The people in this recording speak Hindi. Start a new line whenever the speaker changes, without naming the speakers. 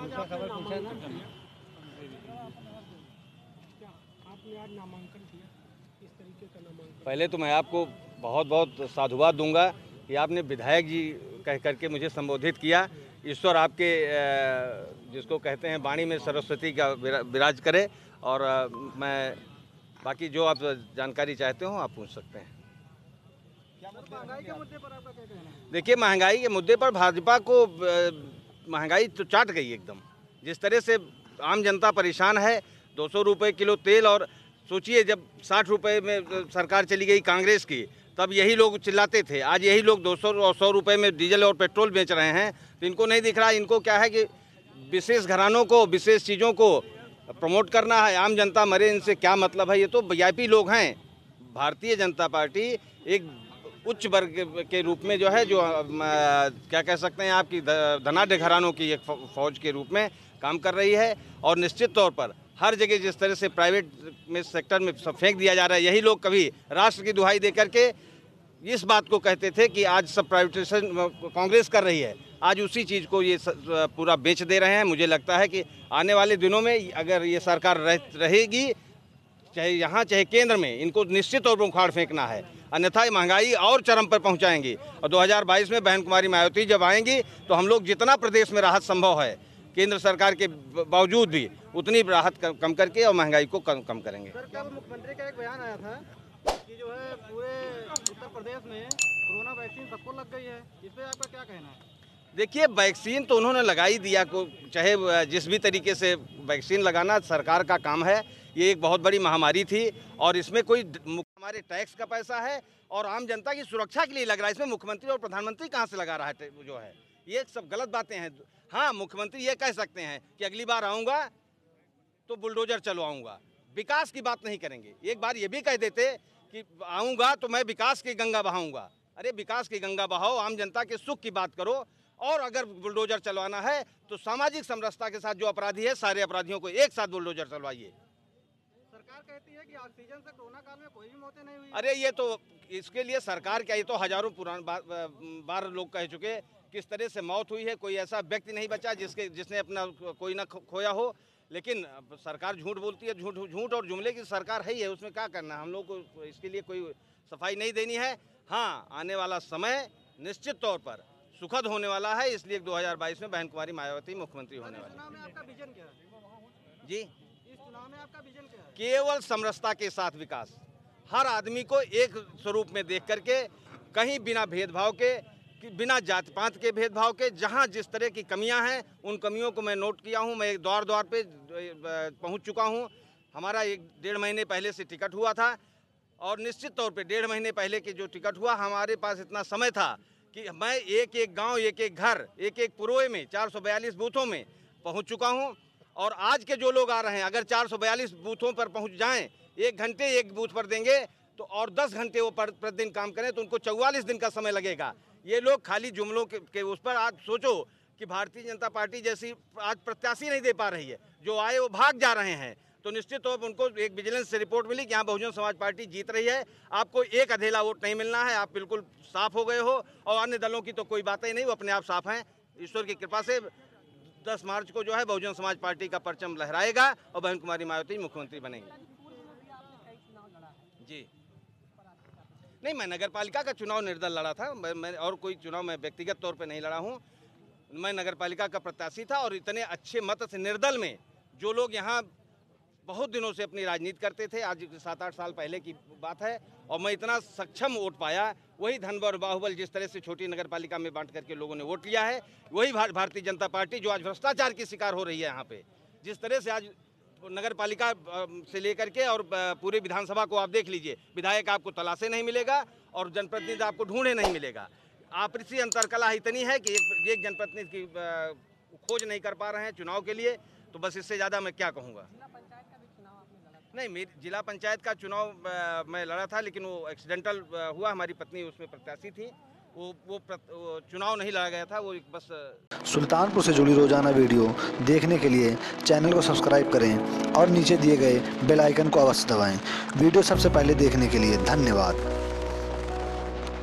आपने
खबर पूछा ना
किया आपने आज नामांकन किया? इस तरीके का नामांकन?
पहले तो मैं आपको बहुत बहुत साधुवाद दूँगा कि आपने विधायक जी कह करके मुझे संबोधित किया। ईश्वर आपके जिसको कहते हैं वाणी में सरस्वती का विराज करे और मैं बाकी जो आप जानकारी चाहते हो आप पूछ सकते हैं। देखिए महँगाई के मुद्दे पर भाजपा को महँगाई तो चाट गई एकदम। जिस तरह से आम जनता परेशान है, दो सौ रुपये किलो तेल और सोचिए जब साठ रुपये में सरकार चली गई कांग्रेस की, तब यही लोग चिल्लाते थे। आज यही लोग दो सौ और सौ रुपये में डीजल और पेट्रोल बेच रहे हैं। तो इनको नहीं दिख रहा, इनको क्या है कि विशेष घरानों को, विशेष चीज़ों को प्रमोट करना है। आम जनता मरे, इनसे क्या मतलब है? ये तो वीआईपी लोग हैं। भारतीय जनता पार्टी एक उच्च वर्ग के रूप में जो है जो क्या कह सकते हैं आपकी धनाढ़ घरानों की एक फौज के रूप में काम कर रही है और निश्चित तौर पर हर जगह जिस तरह से प्राइवेट में सेक्टर में सब फेंक दिया जा रहा है यही लोग कभी राष्ट्र की दुहाई दे करके इस बात को कहते थे कि आज सब प्राइवेटाइजेशन कांग्रेस कर रही है। आज उसी चीज़ को ये पूरा बेच दे रहे हैं। मुझे लगता है कि आने वाले दिनों में अगर ये सरकार रह, रहेगी चाहे यहाँ चाहे केंद्र में इनको निश्चित तौर पर उखाड़ फेंकना है। अन्यथा ये महँगाई और चरम पर पहुँचाएँगी। और 2022 में बहन कुमारी मायावती जब आएँगी तो हम लोग जितना प्रदेश में राहत संभव है केंद्र सरकार के बावजूद भी उतनी राहत कम करके और महँगाई को कम कम करेंगे।
सर मुख्यमंत्री का एक बयान आया था कि जो है पूरे उत्तर प्रदेश में कोरोना वैक्सीन सबको लग गई है। इस पे आपका क्या कहना है?
देखिए वैक्सीन तो उन्होंने लगा ही दिया को चाहे जिस भी तरीके से वैक्सीन लगाना सरकार का काम है ये एक बहुत बड़ी महामारी थी और इसमें कोई हमारे टैक्स का पैसा है और आम जनता की सुरक्षा के लिए लग रहा है। इसमें मुख्यमंत्री और प्रधानमंत्री कहाँ से लगा रहा है जो है? ये सब गलत बातें हैं। हाँ मुख्यमंत्री ये कह सकते हैं कि अगली बार आऊँगा तो बुलडोजर चलवाऊँगा। विकास की बात नहीं करेंगे। एक बार ये भी कह देते कि आऊँगा तो मैं विकास की गंगा बहाऊँगा। अरे, विकास की गंगा बहाओ, आम जनता के सुख की बात करो और अगर बुलडोजर चलवाना है तो सामाजिक समरसता के साथ जो अपराधी है, सारे अपराधियों को एक साथ बुलडोजर चलवाइए।
कहती है कि ऑक्सीजन से कोरोना काल में कोई भी मौतें नहीं हुई।
अरे ये तो इसके लिए सरकार क्या ये तो हज़ारों पुरान बार, बार लोग कह चुके किस तरह से मौत हुई है कोई ऐसा व्यक्ति नहीं बचा जिसके जिसने अपना कोई ना खोया हो। लेकिन सरकार झूठ बोलती है झूठ झूठ और जुमले की सरकार है ही है उसमें क्या करना है? हम लोग को इसके लिए कोई सफ़ाई नहीं देनी है। हाँ आने वाला समय निश्चित तौर पर सुखद होने वाला है इसलिए 2022 में बहन कुमारी मायावती मुख्यमंत्री होने वाली
है?
जी। केवल समरसता के साथ विकास। हर आदमी को एक स्वरूप में देख करके, कहीं बिना भेदभाव के बिना जात पात के भेदभाव के, जहाँ जिस तरह की कमियाँ हैं, उन कमियों को मैं नोट किया हूँ, मैं द्वार द्वार पे पहुँच चुका हूँ। हमारा एक डेढ़ महीने पहले से टिकट हुआ था, और निश्चित तौर पे डेढ़ महीने पहले के जो टिकट हुआ, हमारे पास इतना समय था कि मैं एक एक गाँव एक एक घर एक एक पुरोए में 442 बूथों में पहुँच चुका हूँ। और आज के जो लोग आ रहे हैं अगर 442 बूथों पर पहुँच जाएँ एक घंटे एक बूथ पर देंगे तो और 10 घंटे वो प्रतिदिन काम करें तो उनको चौवालीस दिन का समय लगेगा। ये लोग खाली जुमलों के, के उस पर आज सोचो कि भारतीय जनता पार्टी जैसी आज प्रत्याशी नहीं दे पा रही है जो आए वो भाग जा रहे हैं। तो निश्चित तौर पर उनको एक विजिलेंस से रिपोर्ट मिली कि यहाँ बहुजन समाज पार्टी जीत रही है। आपको एक अधेला वोट नहीं मिलना है आप बिल्कुल साफ़ हो गए हो और अन्य दलों की तो कोई बात नहीं वो अपने आप साफ़ हैं। ईश्वर की कृपा से 10 मार्च को जो है बहुजन समाज पार्टी का परचम लहराएगा और बहन कुमारी मायावती मुख्यमंत्री बनेंगी। जी। नहीं मैं नगर पालिका का चुनाव निर्दल लड़ा था। मैं, और कोई चुनाव मैं व्यक्तिगत तौर पे नहीं लड़ा हूँ। मैं नगर पालिका का प्रत्याशी था और इतने अच्छे मत से निर्दल में जो लोग यहाँ बहुत दिनों से अपनी राजनीति करते थे। आज सात आठ साल पहले की बात है और मैं इतना सक्षम वोट पाया। वही धनबर बाहुबल जिस तरह से छोटी नगर पालिका में बांट करके लोगों ने वोट लिया है वही भार- भारतीय जनता पार्टी जो आज भ्रष्टाचार की शिकार हो रही है यहाँ पे। जिस तरह से आज नगर पालिका से लेकर के और पूरे विधानसभा को आप देख लीजिए विधायक आपको तलाशे नहीं मिलेगा और जनप्रतिनिधि आपको ढूंढे नहीं मिलेगा। आपसी अंतरकला इतनी है कि एक, एक जनप्रतिनिधि की खोज नहीं कर पा रहे हैं चुनाव के लिए तो बस इससे ज़्यादा मैं क्या कहूँगा। नहीं मेरी जिला पंचायत का चुनाव मैं लड़ा था लेकिन वो एक्सीडेंटल हुआ। हमारी पत्नी उसमें प्रत्याशी थी। वो वो, प्रत- वो चुनाव नहीं लड़ा गया था वो एक बस
सुल्तानपुर से जुड़ी रोज़ाना वीडियो देखने के लिए चैनल को सब्सक्राइब करें और नीचे दिए गए बेल आइकन को अवश्य दबाएँ। वीडियो सबसे पहले देखने के लिए धन्यवाद।